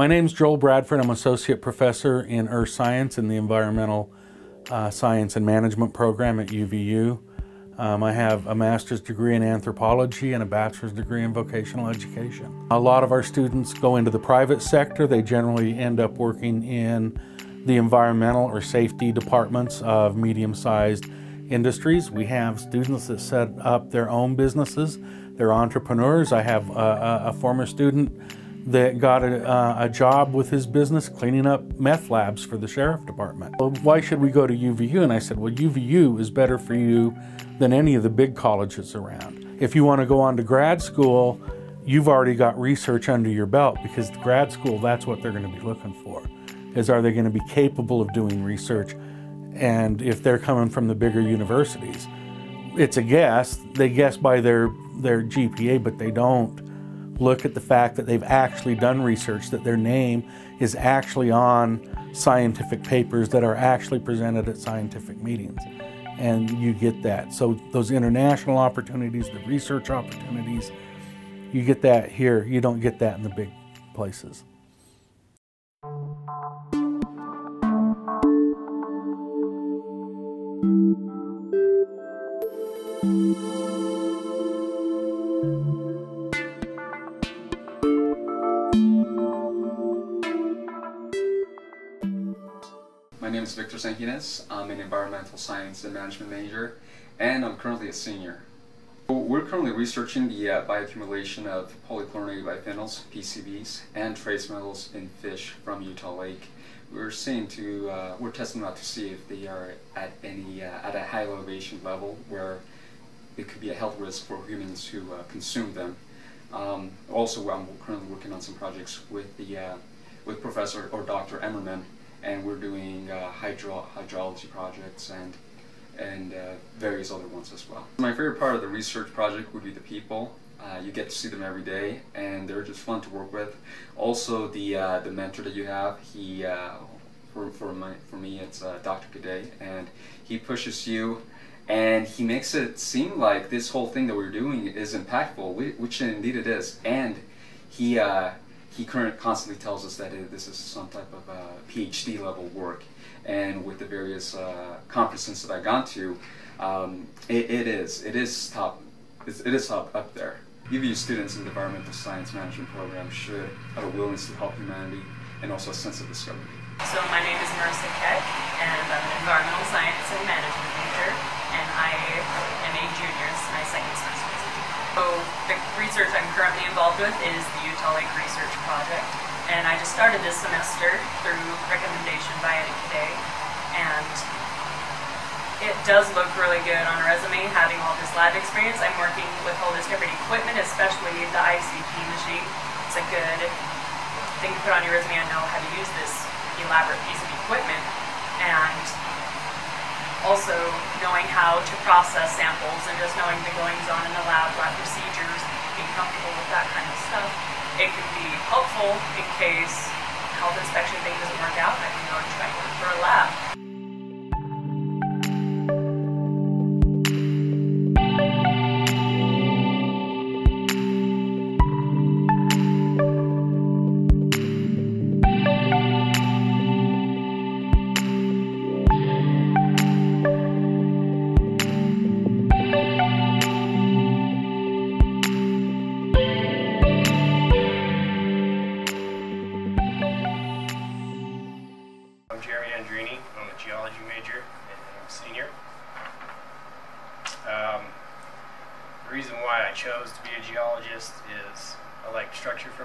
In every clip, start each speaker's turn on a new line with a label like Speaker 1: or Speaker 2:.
Speaker 1: My name is Joel Bradford. I'm associate professor in earth science in the environmental uh, science and management program at UVU. Um, I have a master's degree in anthropology and a bachelor's degree in vocational education. A lot of our students go into the private sector. They generally end up working in the environmental or safety departments of medium-sized industries. We have students that set up their own businesses. They're entrepreneurs. I have a, a former student that got a, uh, a, job with his business cleaning up meth labs for the sheriff department. Well, why should we go to UVU? And I said, well, UVU is better for you than any of the big colleges around. If you want to go on to grad school, you've already got research under your belt because grad school, that's what they're going to be looking for, is are they going to be capable of doing research? And if they're coming from the bigger universities, it's a guess. They guess by their, their GPA, but they don't look at the fact that they've actually done research, that their name is actually on scientific papers that are actually presented at scientific meetings. And you get that. So those international opportunities, the research opportunities, you get that here. You don't get that in the big places.
Speaker 2: Sanquines. I'm an environmental science and management major, and I'm currently a senior. We're currently researching the uh, bioaccumulation of polychlorinated biphenyls, PCBs, and trace metals in fish from Utah Lake. We're seeing to, uh, we're testing them out to see if they are at any, uh, at a high elevation level where it could be a health risk for humans who uh, consume them. Um, also, I'm currently working on some projects with the, uh, with Professor or Dr. Emerman and we're doing uh, hydro hydrology projects and and uh, various other ones as well. My favorite part of the research project would be the people. Uh, you get to see them every day, and they're just fun to work with. Also, the uh, the mentor that you have, he uh, for for my for me, it's uh, Dr. Cadet, and he pushes you. And he makes it seem like this whole thing that we're doing is impactful, which indeed it is. And he he current constantly tells us that it, this is some type of uh, PhD level work, and with the various uh, conferences that I've gone to, um, it, it is it is top it's, it is top up there. UVU students in the environmental science management program should have a willingness to help humanity and also a sense of discovery.
Speaker 3: So my name is Marissa Keck, and I'm an environmental science and management major, and I am a junior. This is my second semester. So the research I'm currently involved with is the Utah Lake Research Project, and I just started this semester through recommendation by Eddy Cadet, and it does look really good on a resume having all this lab experience. I'm working with all this different equipment, especially the ICP machine. It's a good thing to put on your resume. I know how to use this elaborate piece of equipment, and also knowing how to process samples and just knowing the goings on in the lab, lab procedures, being comfortable with that kind of stuff. It can be helpful in case health inspection thing doesn't work out and I can go and try to for a lab.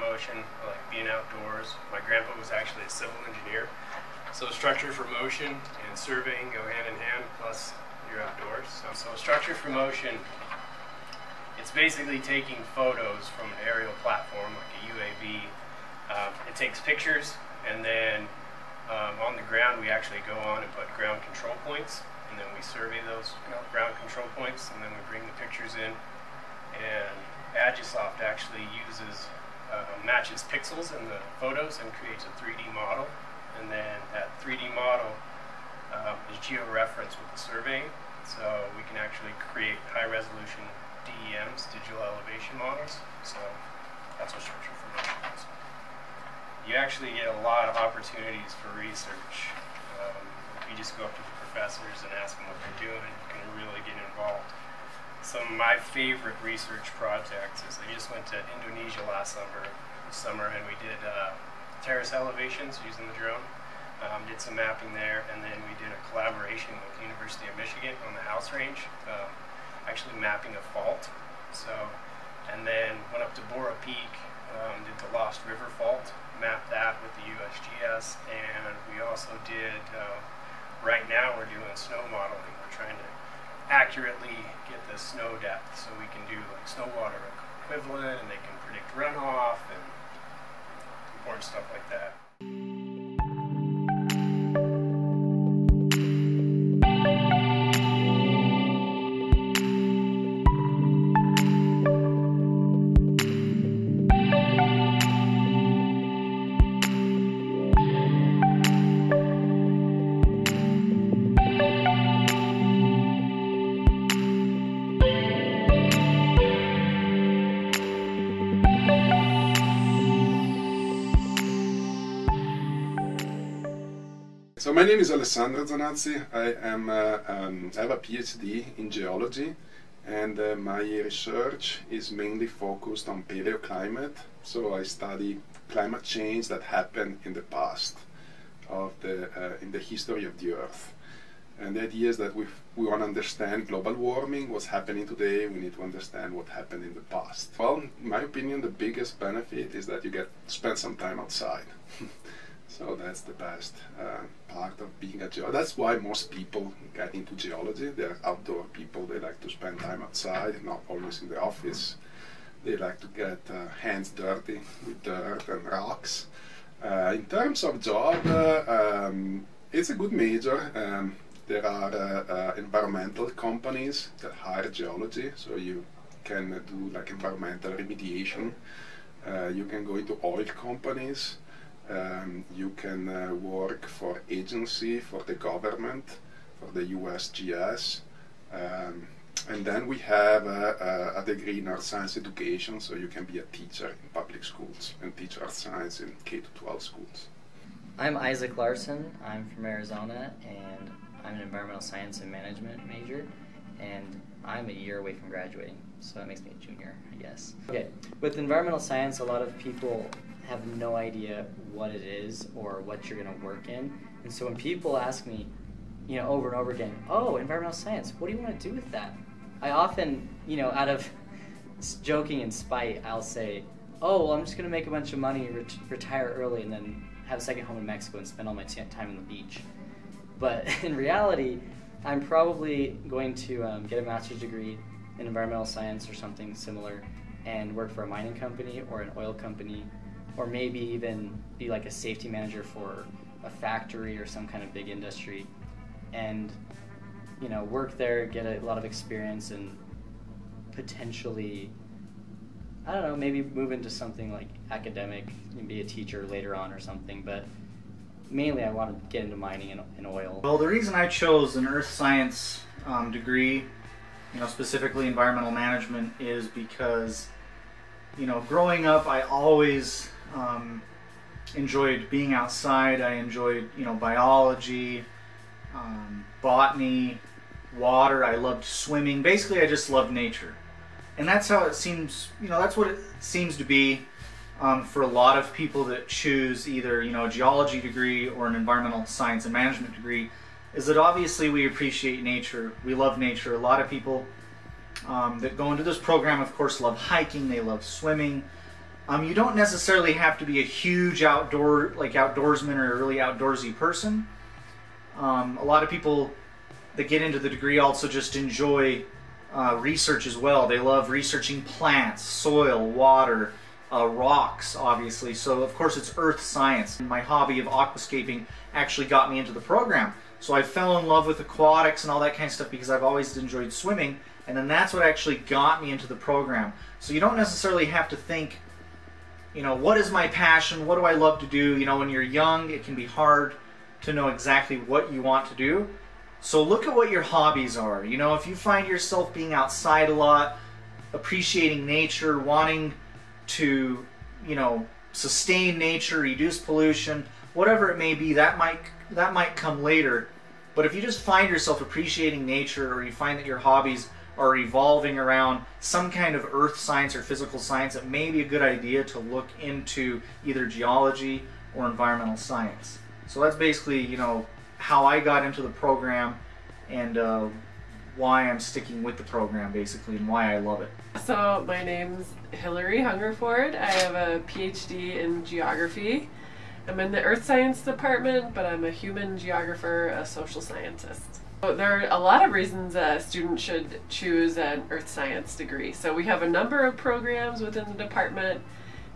Speaker 4: Motion, I like being outdoors. My grandpa was actually a civil engineer. So structure for motion and surveying go hand in hand, plus you're outdoors. So, so structure for motion, it's basically taking photos from an aerial platform like a UAV. Uh, it takes pictures and then um, on the ground we actually go on and put ground control points and then we survey those ground control points and then we bring the pictures in and Agisoft actually uses uh, matches pixels in the photos and creates a 3D model. And then that 3D model um, is georeferenced with the survey. so we can actually create high resolution DEMs, digital elevation models. So that's what structure for motion is. you actually get a lot of opportunities for research. Um, if you just go up to the professors and ask them what they're doing, and you can really get involved. Some of my favorite research projects is I just went to Indonesia last summer, summer and we did uh, terrace elevations using the drone. Um, did some mapping there, and then we did a collaboration with the University of Michigan on the house range, um, actually mapping a fault. So, and then went up to Borah Peak, um, did the Lost River Fault, mapped that with the USGS, and we also did. Uh, right now, we're doing snow modeling. We're trying to accurately get the snow depth, so we can do like snow water equivalent, and they can predict runoff and important stuff like that.
Speaker 5: My name is Alessandro Zanazzi. I am uh, um, I have a PhD in geology, and uh, my research is mainly focused on paleoclimate. So I study climate change that happened in the past, of the uh, in the history of the Earth. And the idea is that we we want to understand global warming, what's happening today. We need to understand what happened in the past. Well, in my opinion, the biggest benefit is that you get spend some time outside. So that's the best uh, part of being a geologist. That's why most people get into geology. They're outdoor people. They like to spend time outside, not always in the office. They like to get uh, hands dirty with dirt and rocks. Uh, in terms of job, uh, um, it's a good major. Um, there are uh, uh, environmental companies that hire geology, so you can do like environmental remediation. you can go into oil companies. Um, you can uh, work for agency, for the government, for the USGS. Um, and then we have a, a, degree in earth science education, so you can be a teacher in public schools and teach earth science in K to 12 schools.
Speaker 6: I'm Isaac Larson. I'm from Arizona, and I'm an environmental science and management major, and I'm a year away from graduating, so that makes me a junior, I guess. Okay, with environmental science, a lot of people have no idea what it is or what you're going to work in. And so when people ask me, you know, over and over again, oh, environmental science, what do you want to do with that? I often, you know, out of joking and spite, I'll say, oh, well, I'm just going to make a bunch of money, ret- retire early, and then have a second home in Mexico and spend all my t- time on the beach. But in reality, I'm probably going to um, get a master's degree in environmental science or something similar and work for a mining company or an oil company or maybe even be like a safety manager for a factory or some kind of big industry and you know work there get a lot of experience and potentially i don't know maybe move into something like academic and be a teacher later on or something but mainly i want to get into mining and, and oil.
Speaker 7: Well the reason i chose an earth science um, degree you know specifically environmental management is because you know growing up i always um, enjoyed being outside. I enjoyed, you know, biology, um, botany, water. I loved swimming. Basically, I just loved nature, and that's how it seems. You know, that's what it seems to be um, for a lot of people that choose either, you know, a geology degree or an environmental science and management degree. Is that obviously we appreciate nature. We love nature. A lot of people um, that go into this program, of course, love hiking. They love swimming um, you don't necessarily have to be a huge outdoor, like outdoorsman or a really outdoorsy person. Um, a lot of people that get into the degree also just enjoy uh, research as well. They love researching plants, soil, water, uh, rocks, obviously. So, of course, it's earth science. My hobby of aquascaping actually got me into the program. So, I fell in love with aquatics and all that kind of stuff because I've always enjoyed swimming. And then that's what actually got me into the program. So, you don't necessarily have to think you know, what is my passion? What do I love to do? You know, when you're young, it can be hard to know exactly what you want to do. So look at what your hobbies are. You know, if you find yourself being outside a lot, appreciating nature, wanting to, you know, sustain nature, reduce pollution, whatever it may be, that might that might come later. But if you just find yourself appreciating nature or you find that your hobbies are evolving around some kind of earth science or physical science, it may be a good idea to look into either geology or environmental science. So that's basically, you know, how I got into the program and uh, why I'm sticking with the program, basically, and why I love it.
Speaker 8: So my name's Hillary Hungerford. I have a PhD in geography. I'm in the earth science department, but I'm a human geographer, a social scientist. There are a lot of reasons a student should choose an earth science degree. So we have a number of programs within the department.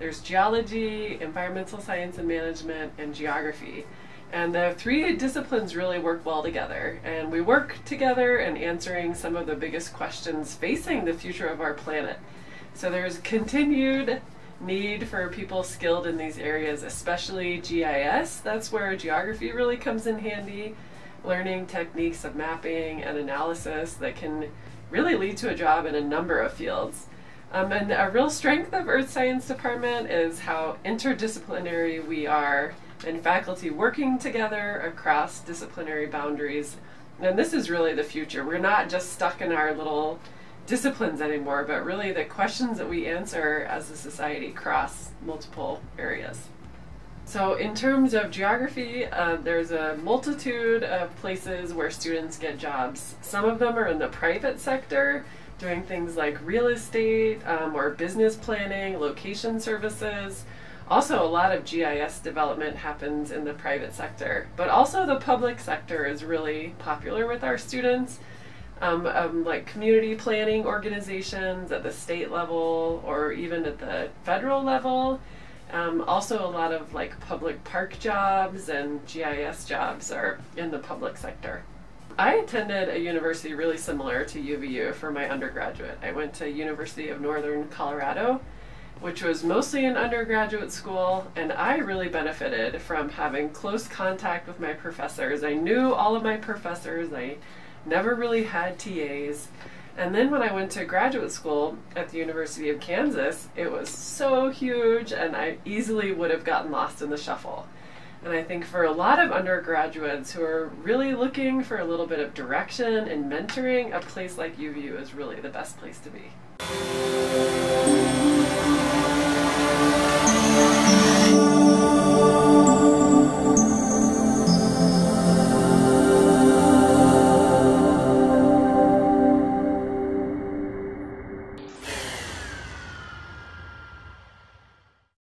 Speaker 8: There's geology, environmental science and management, and geography. And the three disciplines really work well together. And we work together in answering some of the biggest questions facing the future of our planet. So there's continued need for people skilled in these areas, especially GIS. That's where geography really comes in handy. Learning techniques of mapping and analysis that can really lead to a job in a number of fields. Um, and a real strength of Earth Science Department is how interdisciplinary we are and faculty working together across disciplinary boundaries. And this is really the future. We're not just stuck in our little disciplines anymore, but really the questions that we answer as a society cross multiple areas. So, in terms of geography, uh, there's a multitude of places where students get jobs. Some of them are in the private sector, doing things like real estate um, or business planning, location services. Also, a lot of GIS development happens in the private sector, but also the public sector is really popular with our students. Um, um, like community planning organizations at the state level or even at the federal level. Um, also, a lot of like public park jobs and GIS jobs are in the public sector. I attended a university really similar to UVU for my undergraduate. I went to University of Northern Colorado which was mostly an undergraduate school, and I really benefited from having close contact with my professors. I knew all of my professors, I never really had TAs. And then when I went to graduate school at the University of Kansas, it was so huge, and I easily would have gotten lost in the shuffle. And I think for a lot of undergraduates who are really looking for a little bit of direction and mentoring, a place like UVU is really the best place to be.